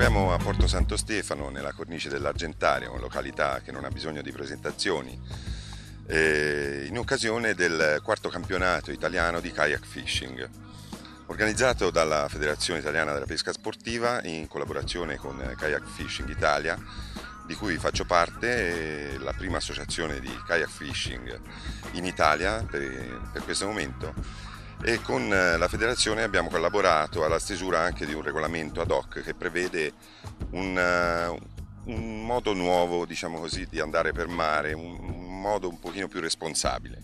troviamo a Porto Santo Stefano, nella cornice dell'Argentario, località che non ha bisogno di presentazioni, in occasione del quarto campionato italiano di kayak fishing, organizzato dalla Federazione Italiana della Pesca Sportiva in collaborazione con Kayak Fishing Italia, di cui faccio parte, la prima associazione di kayak fishing in Italia per questo momento e con eh, la federazione abbiamo collaborato alla stesura anche di un regolamento ad hoc che prevede un, uh, un modo nuovo diciamo così, di andare per mare, un, un, modo un pochino più responsabile.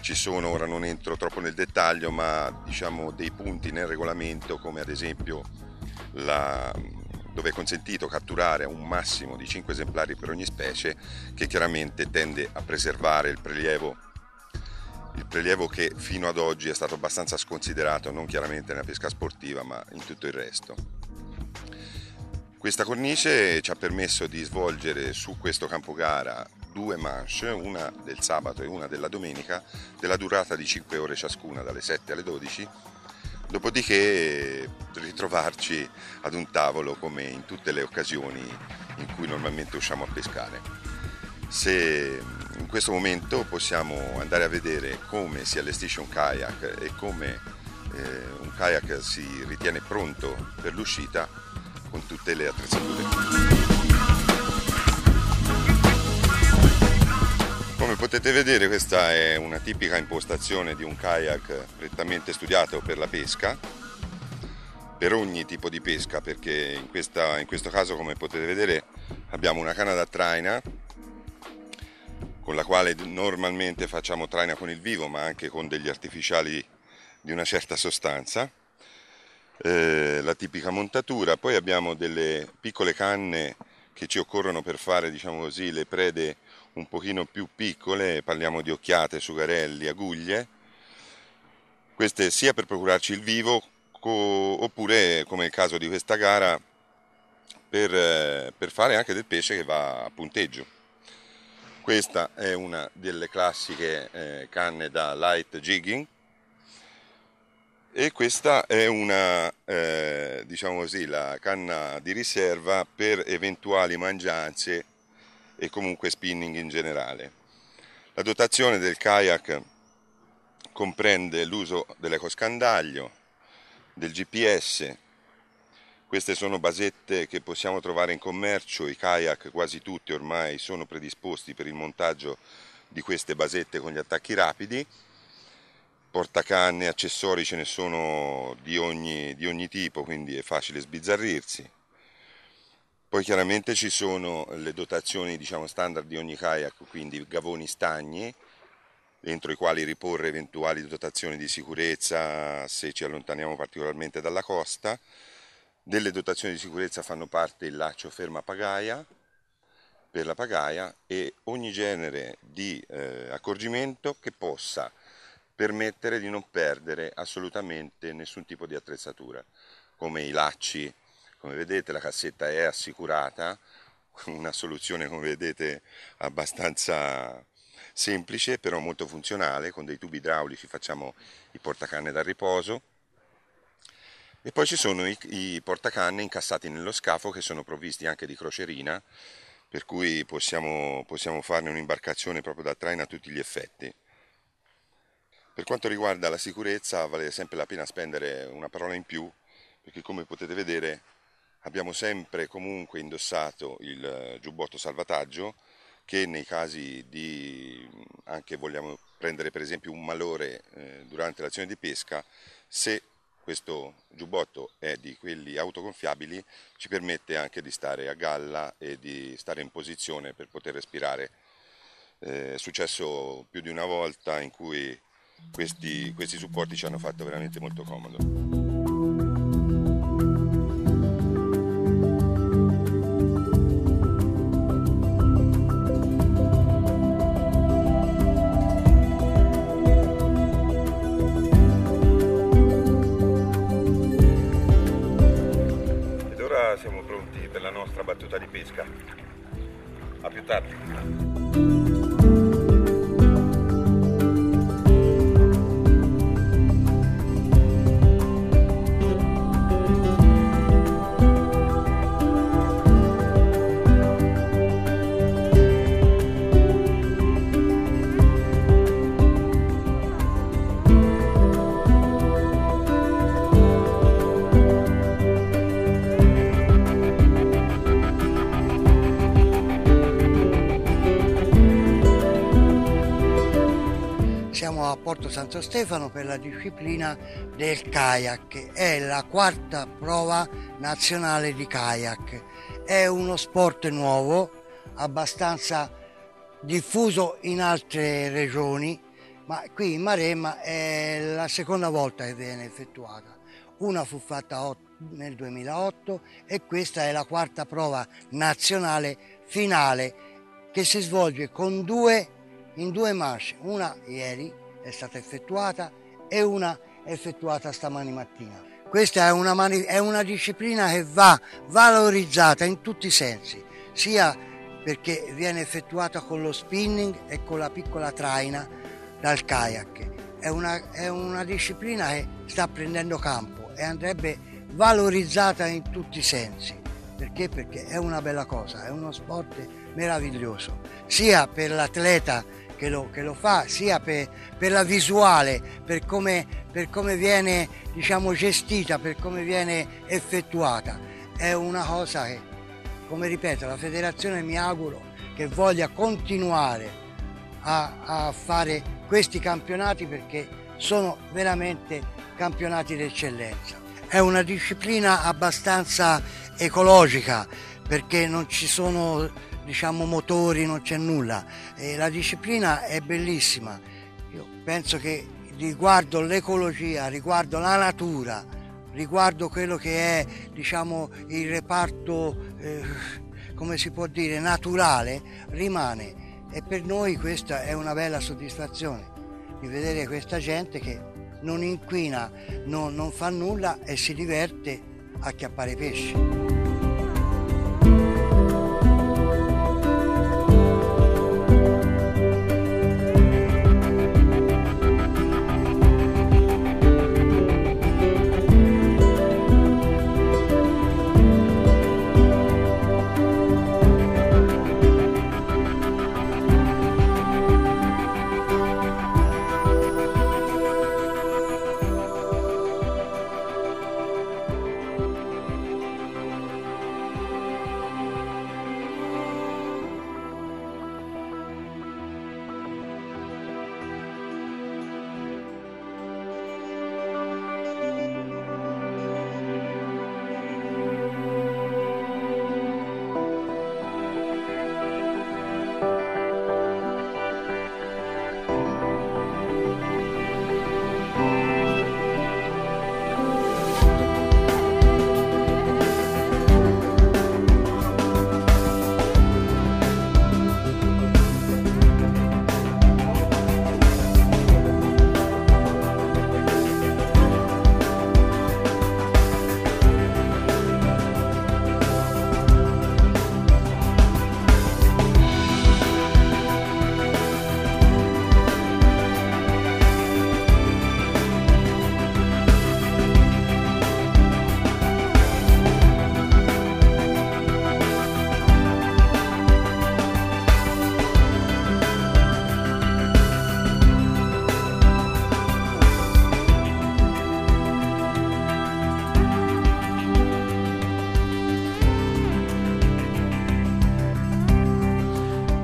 Ci sono, ora non entro troppo nel dettaglio, ma diciamo dei punti nel regolamento come ad esempio la, dove è consentito catturare un massimo di 5 esemplari per ogni specie che chiaramente tende a preservare il prelievo il prelievo che fino ad oggi è stato abbastanza sconsiderato, non chiaramente nella pesca sportiva, ma in tutto il resto. Questa cornice ci ha permesso di svolgere su questo campo gara due manche, una del sabato e una della domenica, della durata di 5 ore ciascuna, dalle 7 alle 12, dopodiché ritrovarci ad un tavolo come in tutte le occasioni in cui normalmente usciamo a pescare. Se in questo momento possiamo andare a vedere come si allestisce un kayak e come eh, un kayak si ritiene pronto per l'uscita con tutte le attrezzature. Come potete vedere questa è una tipica impostazione di un kayak prettamente studiato per la pesca, per ogni tipo di pesca perché in, questa, in questo caso come potete vedere abbiamo una canna da traina con la quale normalmente facciamo traina con il vivo ma anche con degli artificiali di una certa sostanza eh, la tipica montatura. Poi abbiamo delle piccole canne che ci occorrono per fare diciamo così le prede un pochino più piccole. Parliamo di occhiate, sugarelli, aguglie. Queste sia per procurarci il vivo co- oppure come il caso di questa gara per, eh, per fare anche del pesce che va a punteggio questa è una delle classiche eh, canne da light jigging e questa è una, eh, diciamo così, la canna di riserva per eventuali mangianze e comunque spinning in generale. La dotazione del kayak comprende l'uso dell'ecoscandaglio, del GPS, queste sono basette che possiamo trovare in commercio, i kayak quasi tutti ormai sono predisposti per il montaggio di queste basette con gli attacchi rapidi. Portacanne, accessori ce ne sono di ogni, di ogni tipo, quindi è facile sbizzarrirsi. Poi chiaramente ci sono le dotazioni diciamo, standard di ogni kayak, quindi gavoni stagni, dentro i quali riporre eventuali dotazioni di sicurezza se ci allontaniamo particolarmente dalla costa delle dotazioni di sicurezza fanno parte il laccio ferma pagaia per la pagaia e ogni genere di eh, accorgimento che possa permettere di non perdere assolutamente nessun tipo di attrezzatura, come i lacci, come vedete la cassetta è assicurata, una soluzione come vedete abbastanza semplice però molto funzionale, con dei tubi idraulici facciamo i portacanne da riposo, e poi ci sono i, i portacanne incassati nello scafo che sono provvisti anche di crocerina, per cui possiamo, possiamo farne un'imbarcazione proprio da traina a tutti gli effetti. Per quanto riguarda la sicurezza vale sempre la pena spendere una parola in più, perché come potete vedere abbiamo sempre comunque indossato il giubbotto salvataggio che nei casi di anche vogliamo prendere per esempio un malore eh, durante l'azione di pesca, se questo giubbotto è di quelli autogonfiabili, ci permette anche di stare a galla e di stare in posizione per poter respirare. Eh, è successo più di una volta in cui questi, questi supporti ci hanno fatto veramente molto comodo. Battuta di pesca. A più tardi. Porto Santo Stefano per la disciplina del kayak, è la quarta prova nazionale di kayak. È uno sport nuovo, abbastanza diffuso in altre regioni, ma qui in Maremma è la seconda volta che viene effettuata. Una fu fatta nel 2008 e questa è la quarta prova nazionale finale che si svolge due, in due marce. Una ieri è stata effettuata e una effettuata stamani mattina. Questa è una, è una disciplina che va valorizzata in tutti i sensi, sia perché viene effettuata con lo spinning e con la piccola traina dal kayak. È una, è una disciplina che sta prendendo campo e andrebbe valorizzata in tutti i sensi. Perché? Perché è una bella cosa, è uno sport meraviglioso, sia per l'atleta che lo, che lo fa, sia per, per, la visuale, per come, per come viene diciamo, gestita, per come viene effettuata. È una cosa che, come ripeto, la federazione mi auguro che voglia continuare a, a fare questi campionati perché sono veramente campionati d'eccellenza. È una disciplina abbastanza ecologica perché non ci sono diciamo, motori, non c'è nulla. E la disciplina è bellissima. Io penso che riguardo l'ecologia, riguardo la natura, riguardo quello che è diciamo, il reparto, eh, come si può dire, naturale, rimane. E per noi questa è una bella soddisfazione di vedere questa gente che non inquina, non, non fa nulla e si diverte a chiappare pesci.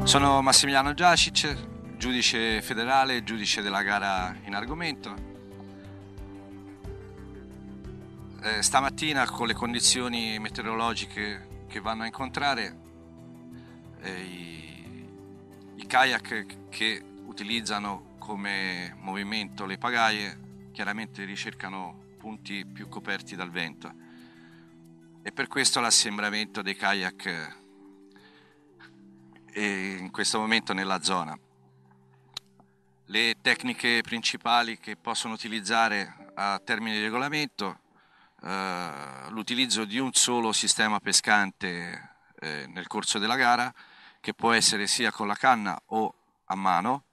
Sono Massimiliano Giacic, giudice federale, giudice della gara in argomento. Eh, stamattina con le condizioni meteorologiche che vanno a incontrare, eh, i, i kayak che utilizzano come movimento le pagaie chiaramente ricercano punti più coperti dal vento e per questo l'assembramento dei kayak in questo momento nella zona. Le tecniche principali che possono utilizzare a termine di regolamento, eh, l'utilizzo di un solo sistema pescante eh, nel corso della gara, che può essere sia con la canna o a mano,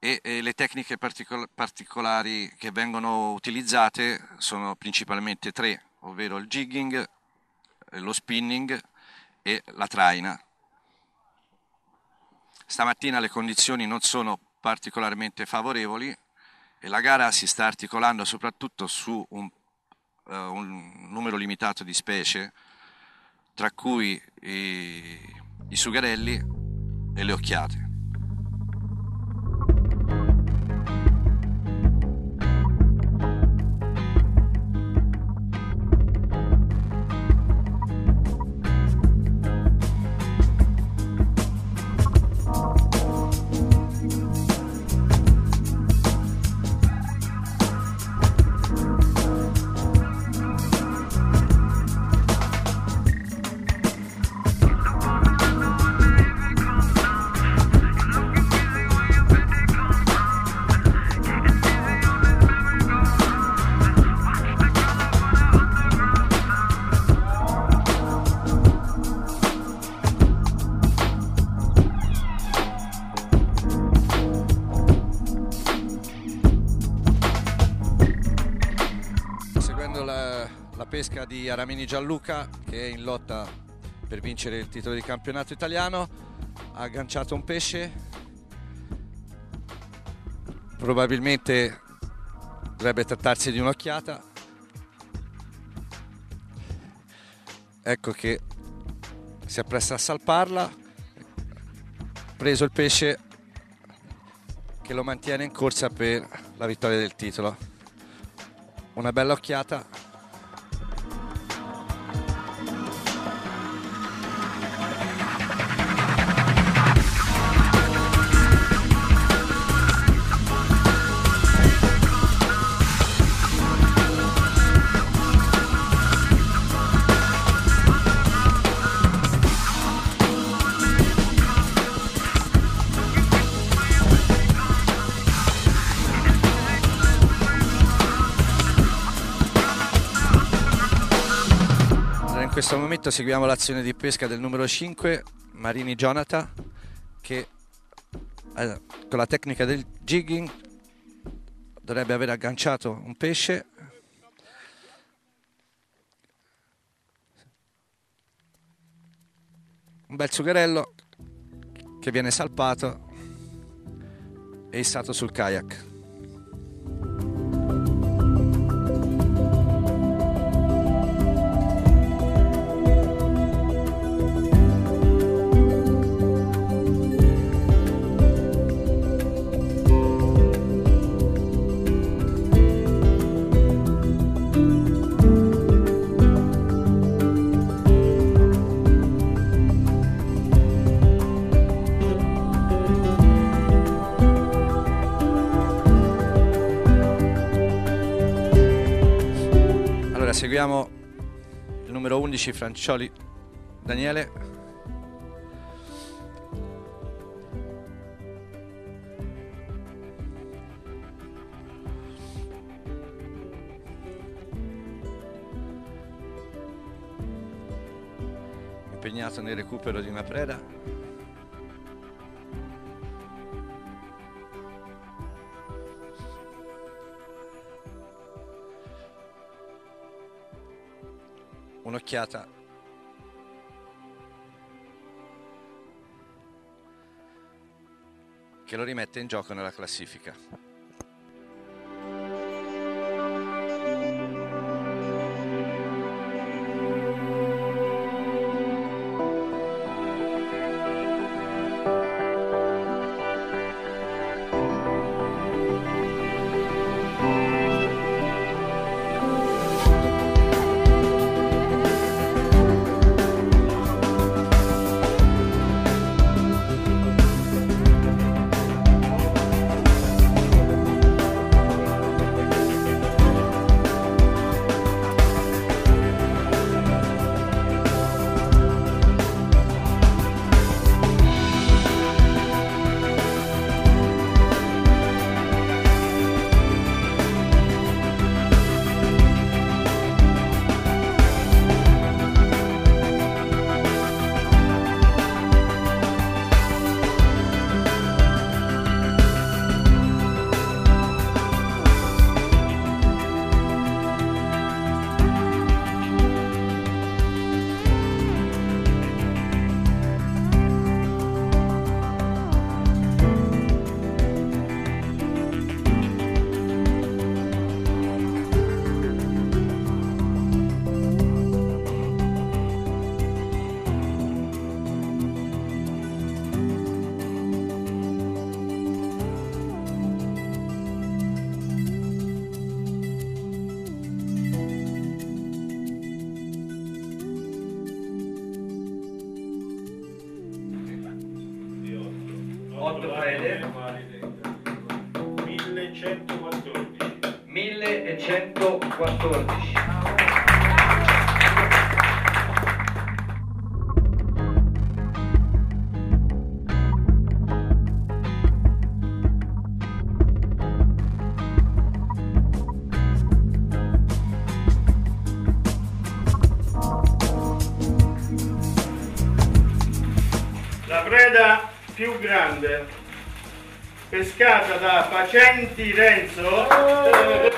e, e le tecniche particol- particolari che vengono utilizzate sono principalmente tre, ovvero il jigging, lo spinning e la traina. Stamattina le condizioni non sono particolarmente favorevoli e la gara si sta articolando soprattutto su un, uh, un numero limitato di specie, tra cui i, i sugherelli e le occhiate. Di Aramini Gianluca che è in lotta per vincere il titolo di campionato italiano. Ha agganciato un pesce. Probabilmente dovrebbe trattarsi di un'occhiata. Ecco che si appresta a salparla. Preso il pesce che lo mantiene in corsa per la vittoria del titolo. Una bella occhiata questo momento seguiamo l'azione di pesca del numero 5, Marini Jonathan, che eh, con la tecnica del jigging dovrebbe aver agganciato un pesce. Un bel sugherello che viene salpato e issato sul kayak. 12 Francioli. Daniele? Impegnato nel recupero di una preda? Un'occhiata che lo rimette in gioco nella classifica. Quanto prende? 1114. 1114. La preda grande pescata da Facenti Renzo oh!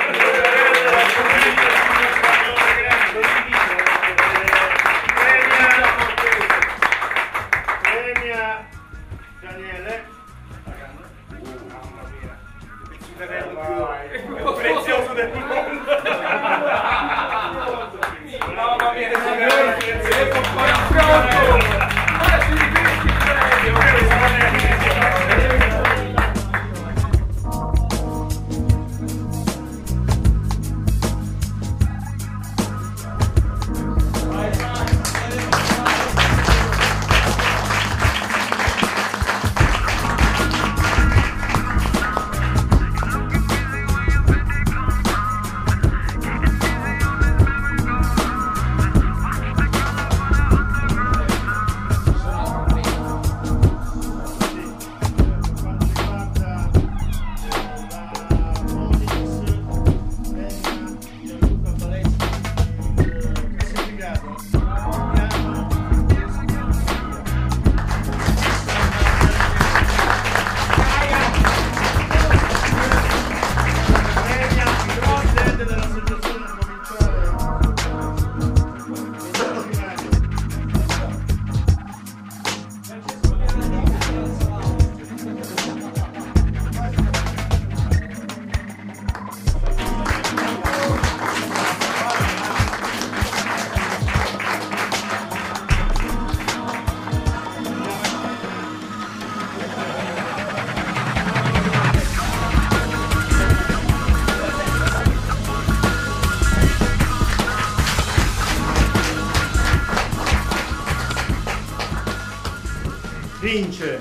Vince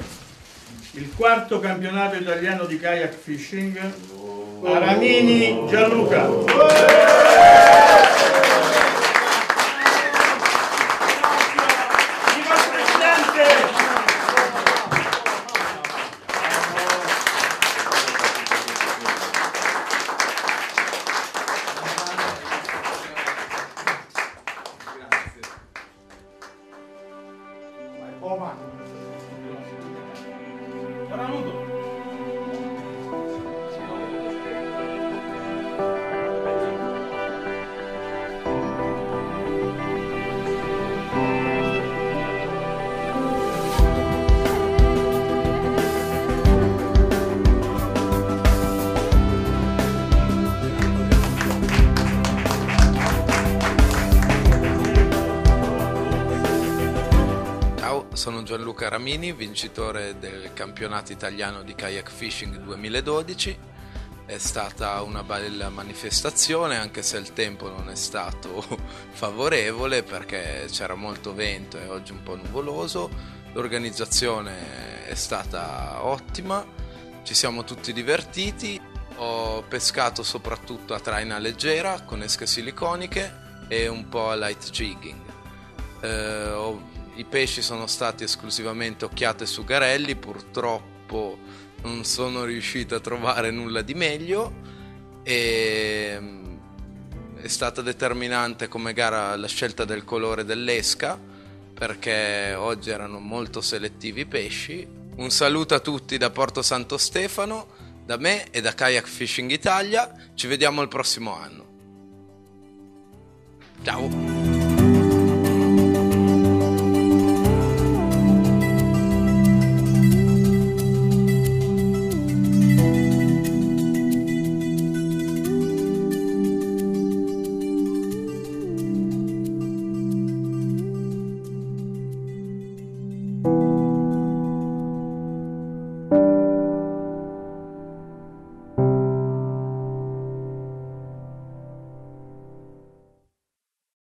il quarto campionato italiano di kayak fishing Aramini Gianluca. Sono Gianluca Ramini, vincitore del campionato italiano di kayak fishing 2012. È stata una bella manifestazione anche se il tempo non è stato favorevole perché c'era molto vento e oggi un po' nuvoloso. L'organizzazione è stata ottima, ci siamo tutti divertiti. Ho pescato soprattutto a traina leggera con esche siliconiche e un po' a light jigging. Eh, ho i pesci sono stati esclusivamente occhiate su garelli, purtroppo non sono riuscito a trovare nulla di meglio e mm, è stata determinante come gara la scelta del colore dell'esca perché oggi erano molto selettivi i pesci. Un saluto a tutti da Porto Santo Stefano, da me e da Kayak Fishing Italia, ci vediamo il prossimo anno. Ciao!